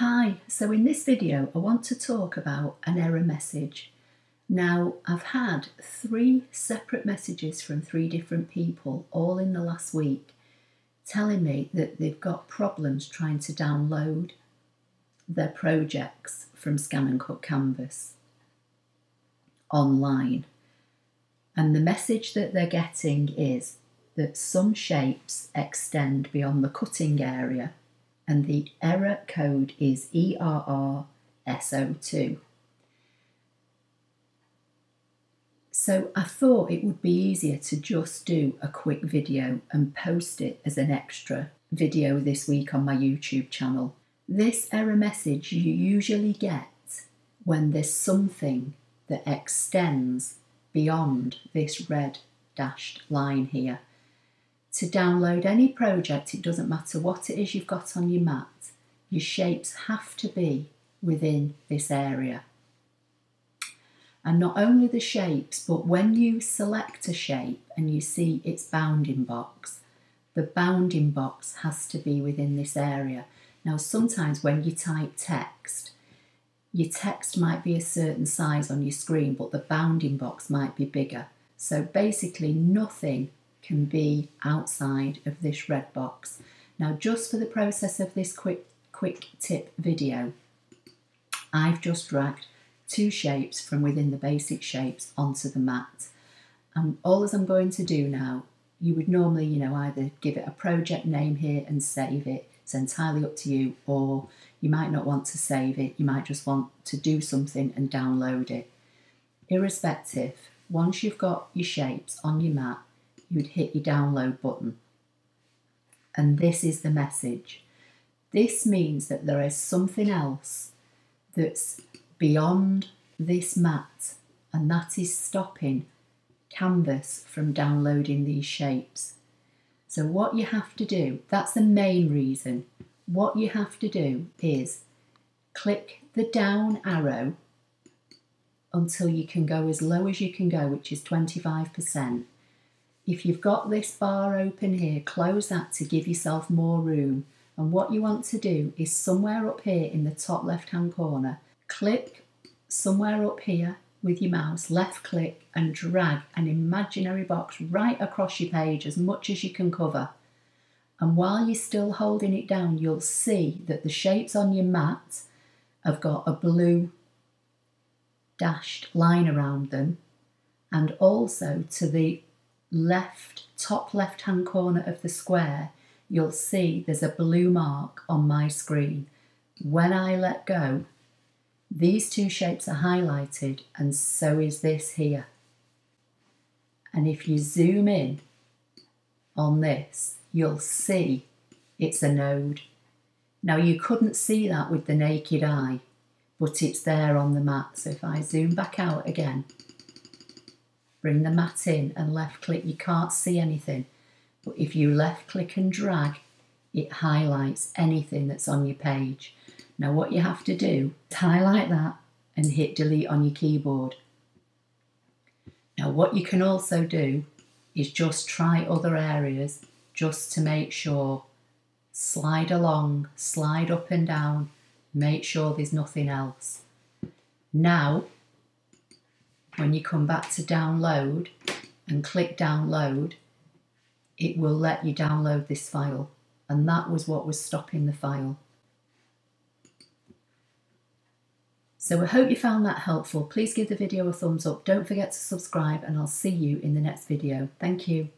Hi, so in this video I want to talk about an error message. Now I've had three separate messages from three different people all in the last week telling me that they've got problems trying to download their projects from ScanNCut Canvas online. And the message that they're getting is that some shapes extend beyond the cutting area and the error code is ERRS02. So I thought it would be easier to just do a quick video and post it as an extra video this week on my YouTube channel. This error message you usually get when there's something that extends beyond this red dashed line here to download any project, it doesn't matter what it is you've got on your mat, your shapes have to be within this area. And not only the shapes, but when you select a shape and you see its bounding box, the bounding box has to be within this area. Now, sometimes when you type text, your text might be a certain size on your screen, but the bounding box might be bigger. So basically, nothing can be outside of this red box. Now just for the process of this quick, quick tip video, I've just dragged two shapes from within the basic shapes onto the mat. And all as I'm going to do now, you would normally, you know, either give it a project name here and save it. It's entirely up to you, or you might not want to save it. You might just want to do something and download it. Irrespective, once you've got your shapes on your mat, you'd hit your download button. And this is the message. This means that there is something else that's beyond this mat, and that is stopping Canvas from downloading these shapes. So, what you have to do, that's the main reason. What you have to do is click the down arrow until you can go as low as you can go, which is 25%. If you've got this bar open here, close that to give yourself more room. And what you want to do is somewhere up here in the top left hand corner, click somewhere up here with your mouse, left click and drag an imaginary box right across your page as much as you can cover. And while you're still holding it down, you'll see that the shapes on your mat have got a blue dashed line around them. And also to the left, top left hand corner of the square, you'll see there's a blue mark on my screen. When I let go, these two shapes are highlighted and so is this here. And if you zoom in on this, you'll see it's a node. Now you couldn't see that with the naked eye, but it's there on the mat. So if I zoom back out again, bring the mat in and left click, you can't see anything. But if you left click and drag, it highlights anything that's on your page. Now what you have to do is highlight that and hit delete on your keyboard. Now what you can also do is just try other areas just to make sure. Slide along, slide up and down, make sure there's nothing else. Now when you come back to download and click download, it will let you download this file. And that was what was stopping the file. So I hope you found that helpful. Please give the video a thumbs up. Don't forget to subscribe and I'll see you in the next video. Thank you.